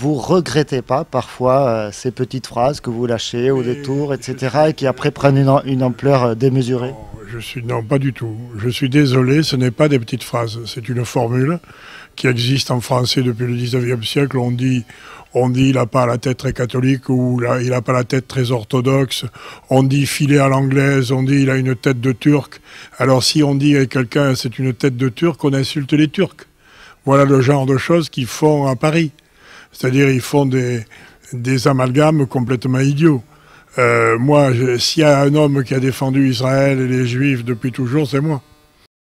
vous regrettez pas parfois euh, ces petites phrases que vous lâchez au détour, etc., et qui après prennent une, ampleur euh, démesurée? Je suis, Non, pas du tout. Je suis désolé, ce n'est pas des petites phrases, c'est une formule qui existe en français depuis le 19e siècle. On dit, on dit il n'a pas la tête très catholique ou il n'a pas la tête très orthodoxe. On dit filer à l'anglaise, on dit il a une tête de turc. Alors si on dit à quelqu'un c'est une tête de turc, on insulte les Turcs. Voilà le genre de choses qu'ils font à Paris. C'est-à-dire ils font des, amalgames complètement idiots. Euh, moi, s'il y a un homme qui a défendu Israël et les Juifs depuis toujours, c'est moi.